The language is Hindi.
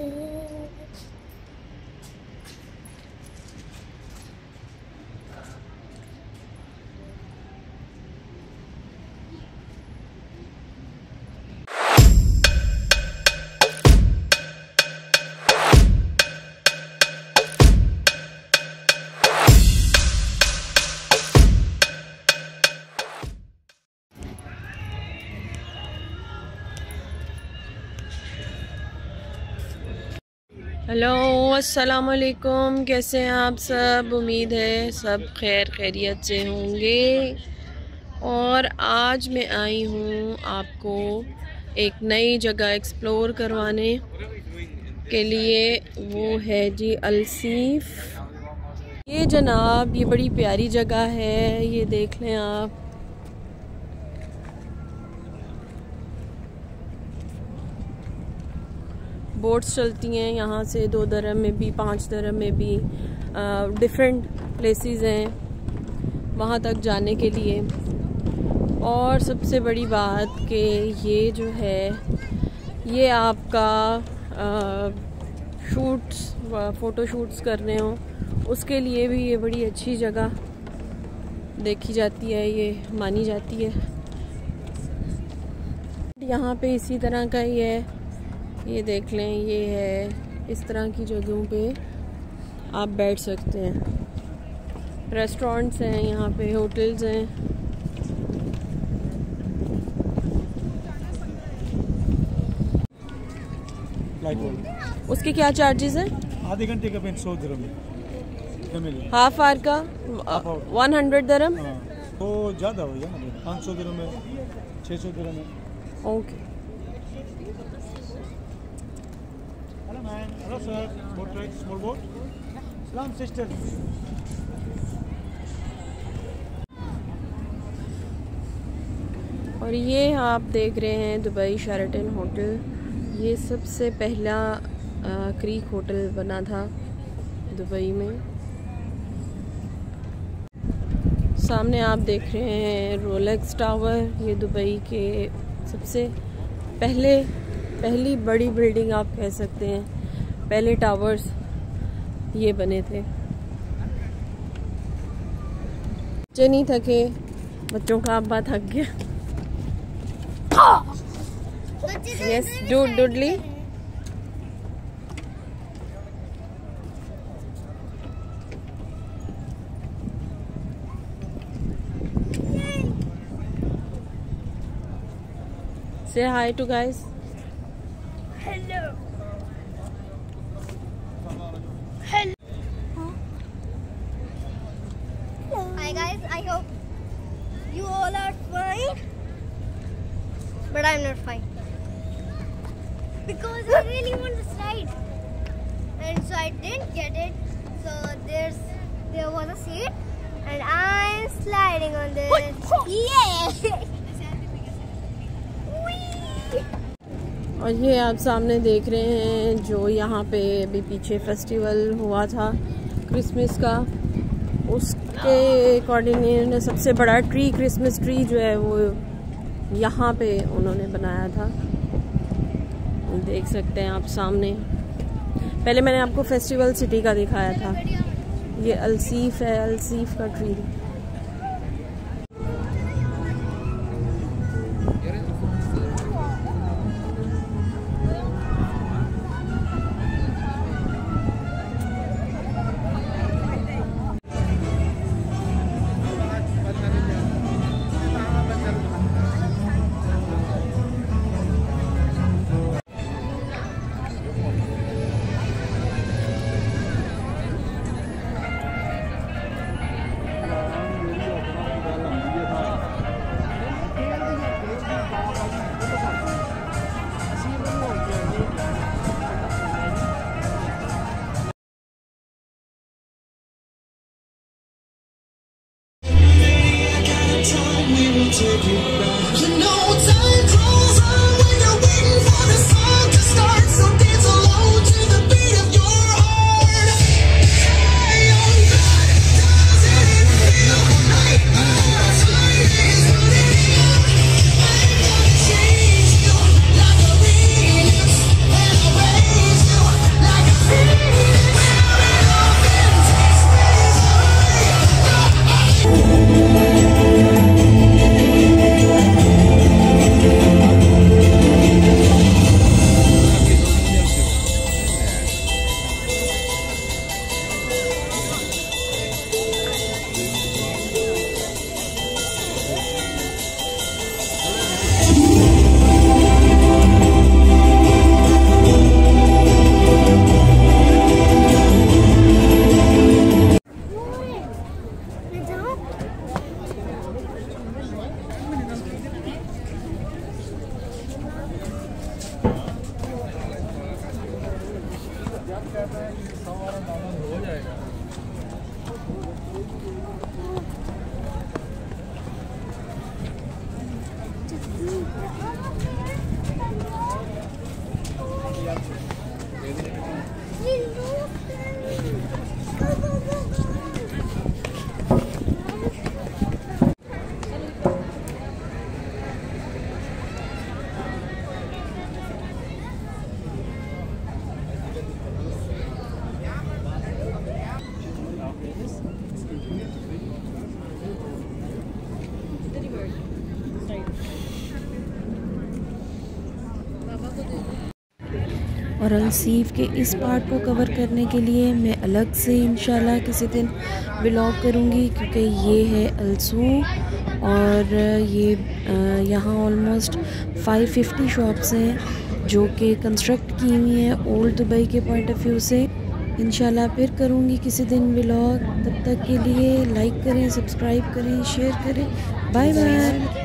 Mm-hmm. हेलो अस्सलाम वालेकुम कैसे हैं आप सब? उम्मीद है सब खैर खैरियत से होंगे। और आज मैं आई हूँ आपको एक नई जगह एक्सप्लोर करवाने के लिए। वो है जी अलसीफ। ये जनाब, ये बड़ी प्यारी जगह है, ये देख लें आप। बोट्स चलती हैं, यहाँ से दो दरम में भी, पाँच दरम में भी डिफरेंट प्लेसेस हैं, वहाँ तक जाने के लिए। और सबसे बड़ी बात कि ये जो है, ये आपका शूट्स फ़ोटो शूट्स करने हो, उसके लिए भी ये बड़ी अच्छी जगह देखी जाती है, ये मानी जाती है। यहाँ पे इसी तरह का ही है ये देख लें ये है। इस तरह की जगहों पे आप बैठ सकते हैं। रेस्टोरेंट्स हैं यहाँ पे होटल्स हैं। उसके क्या चार्जेस हैं? आधे घंटे का पेंट सौ दरम हाफ़ आवर का? वन हंड्रेड दरम तो ज़्यादा हो गया पाँच सौ दरम है छः सौ दरम है। Okay Hello, sir. Boat ride, small boat. Salam, sister. और ये आप देख रहे हैं दुबई शेराटन होटल ये सबसे पहला आ, क्रीक होटल बना था दुबई में सामने आप देख रहे हैं रोलेक्स टावर ये दुबई के सबसे पहले पहली बड़ी बिल्डिंग आप कह सकते हैं पहले टावर्स ये बने थे। बच्चे नहीं थके। बच्चों का अब्बा थक गया। Yes dude Dudley. say hi to guys Hello. Hi guys, I hope you all are fine. But I'm not fine. Because I really want to slide. And so I didn't get it. So there's there was a seat and I'm sliding on this. Yeah! और ये आप सामने देख रहे हैं जो यहाँ पे अभी पीछे फेस्टिवल हुआ था क्रिसमस का उसके अकॉर्डिंग सबसे बड़ा ट्री क्रिसमस ट्री जो है वो यहाँ पे उन्होंने बनाया था। देख सकते हैं आप सामने। पहले मैंने आपको फेस्टिवल सिटी का दिखाया था। ये अलसीफ है, अलसीफ का ट्री और अलसीफ के इस पार्ट को कवर करने के लिए मैं अलग से इंशाल्लाह किसी दिन ब्लॉग करूँगी क्योंकि ये है अलसू और ये यहाँ ऑलमोस्ट 550 शॉप्स हैं जो कि कंस्ट्रक्ट की हुई हैं ओल्ड दुबई के पॉइंट ऑफ़ व्यू से। इन फिर करूँगी किसी दिन ब्लॉग तब तक के लिए लाइक करें सब्सक्राइब करें शेयर करें। Bye bye